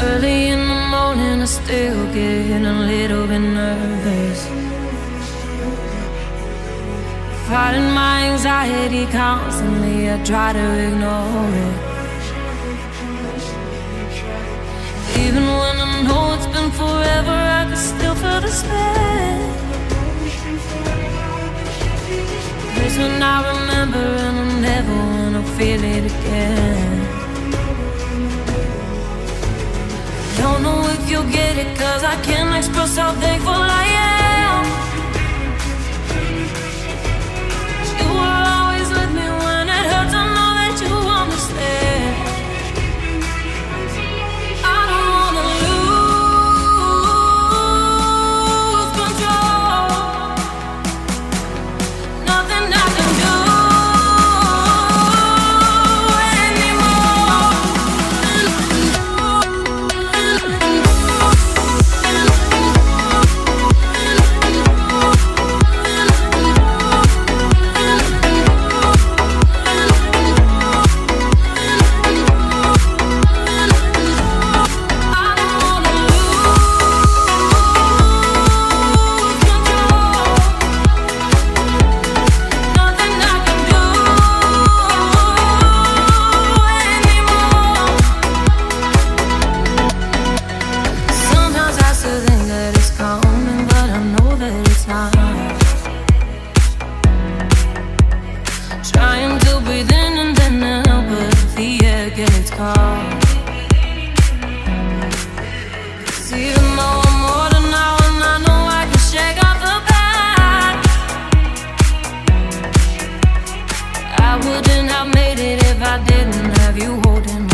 Early in the morning, I still get a little bit nervous. Fighting my anxiety constantly, I try to ignore it. Even when I know it's been forever, I can still feel the despair. There's when I remember, and I never wanna feel it again. You'll get it, cause I can't express how thankful I am. Trying to breathe in and then out, but the air gets now, and I know I can shake off the past. I wouldn't have made it if I didn't have you holding